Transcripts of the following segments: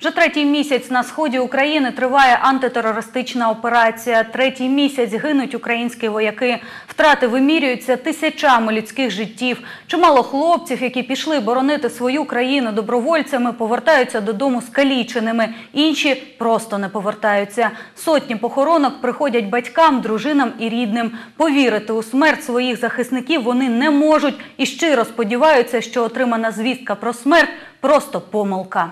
Вже третій місяць на сході України триває антитерористична операція. Третій місяць гинуть українські вояки. Втрати вимірюються тисячами людських життів. Чимало хлопців, які пішли боронити свою країну добровольцями, повертаються додому скаліченими. Інші просто не повертаються. Сотні похоронок приходять батькам, дружинам і рідним. Повірити у смерть своїх захисників вони не можуть і щиро сподіваються, що отримана звістка про смерть просто помилка.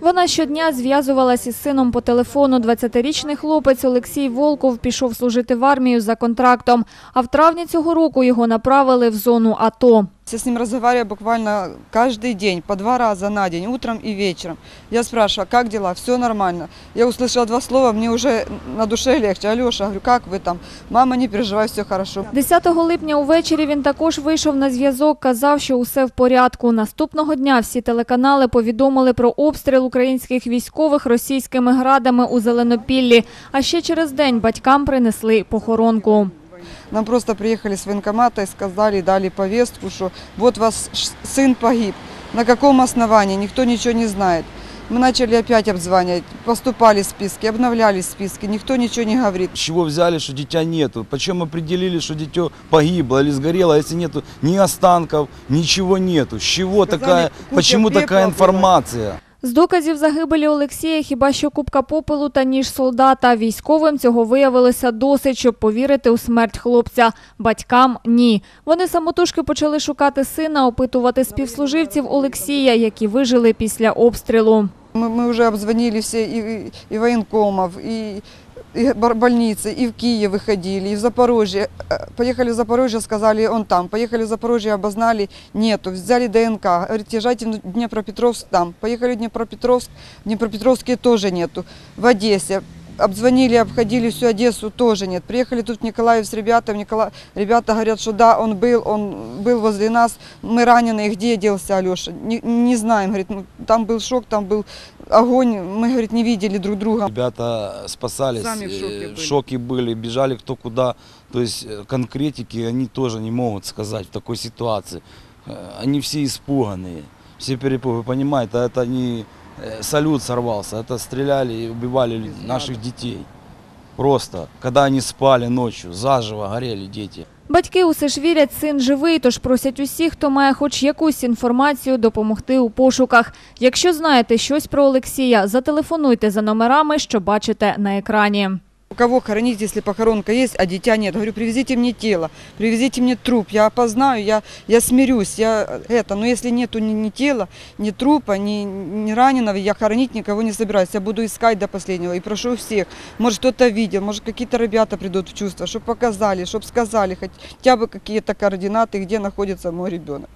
Вона щодня зв'язувалась із сином по телефону. 20-річний хлопець Олексій Волков пішов служити в армію за контрактом. А в травні цього року його направили в зону АТО. Я с ним разговариваю буквально каждый день, по два раза на день, утром и вечером. Я спрашиваю, как дела, все нормально. Я услышала два слова, мне уже на душе легче. Алеша, говорю, как вы там? Мама, не переживай, все хорошо. 10 липня увечері він також вийшов на зв'язок, казав, що усе в порядку. Наступного дня всі телеканали повідомили про обстріл українських військових російськими градами у Зеленопіллі. А ще через день батькам принесли похоронку. Нам просто приехали с военкомата и сказали, дали повестку, что вот ваш ш- сын погиб. На каком основании, никто ничего не знает. Мы начали опять обзванивать, поступали списки, обновляли списки, никто ничего не говорит. С чего взяли, что дитя нету? Почему определили, что дитё погибло или сгорело, если нету ни останков, ничего нету? С чего Сказали, такая, куча почему пепла такая была. З доказів загибелі Олексія хіба що кубка попелу та ніж солдата. Військовим цього виявилося досить, щоб повірити у смерть хлопця. Батькам – ні. Вони самотужки почали шукати сина, опитувати співслуживців Олексія, які вижили після обстрілу. Ми, ми вже обзвонили всі і, і и военкомов, и, и бар- больницы, и в Киев выходили, и в Запорожье. Э, Поехали в Запорожье, сказали, он там. Поехали в Запорожье, обознали, нету. Взяли ДНК, говорит, езжайте в Днепропетровск там. Поехали в Днепропетровск, в Днепропетровске тоже нету. В Одессе обзвонили, обходили всю Одессу, тоже нет. Приехали тут в Николаев с ребятами, Никола... ребята говорят, что да, он был, он был возле нас, мы раненые, где делся Алеша? Не, не знаем, говорит, ну, там был шок, там был огонь, мы, говорит, не видели друг друга. Ребята спасались, Сами в шоке э, были. в шоке были, бежали кто куда. То есть э, конкретики они тоже не могут сказать в такой ситуации. Э, Они все испуганные, все перепуганы. Вы понимаете, это не э, салют сорвался, это стреляли и убивали наших детей. Просто, когда они спали ночью, заживо горели дети. Батьки усе ж вірять, син живий, тож просять усіх, хто має хоч якусь інформацію, допомогти у пошуках. Якщо знаєте щось про Олексія, зателефонуйте за номерами, що бачите на екрані. У кого хоронить, если похоронка есть, а дитя нет? Говорю, привезите мне тело, привезите мне труп, я опознаю, я, я смирюсь, я это. Но если нету ни, ни тела, ни трупа, ни, ни раненого, я хоронить никого не собираюсь. Я буду искать до последнего и прошу всех. Может, кто-то видел, может, какие-то ребята придут в чувство, чтобы показали, чтобы сказали хотя бы какие-то координаты, где находится мой ребенок.